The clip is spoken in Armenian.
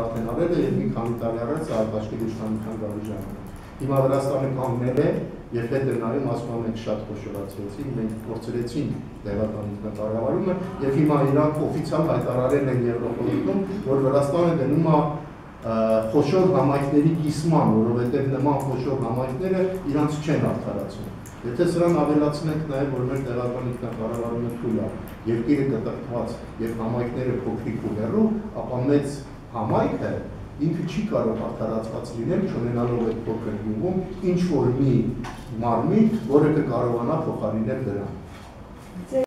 արդեն արել է եւ մի քանի տարի առաջ Սահակաշկի իշխանության ժամանակ։ Հիմա Վրաստանը կանգնել է եւ հետը նայում ասում մենք շատ խոշորացրեցինք, մենք փորձեցինք տեղական ինքնակառավարումը եւ հիմա իրանք օֆիցիալ հայտարարել են Եվրոպոլիտում, որ Վրաստանը գնում է խոշոր համայնքների կիսման, որովհետև նման խոշոր համայնքները իրանց չեն արդարացնում։ Եթե սրան ավելացնենք նաև, որ մեր տեղական ինքնակառավարումը թույլ է, երկիրը կտրտված եւ համայնքները փոքրիկ ու հեռու, ապա մեծ համայնքը ինքը չի կարող արդարացված լինել, չունենալով այդ փոքր գյուղում ինչ որ մի մարմին, որը կկարողանա փոխարինել դրան։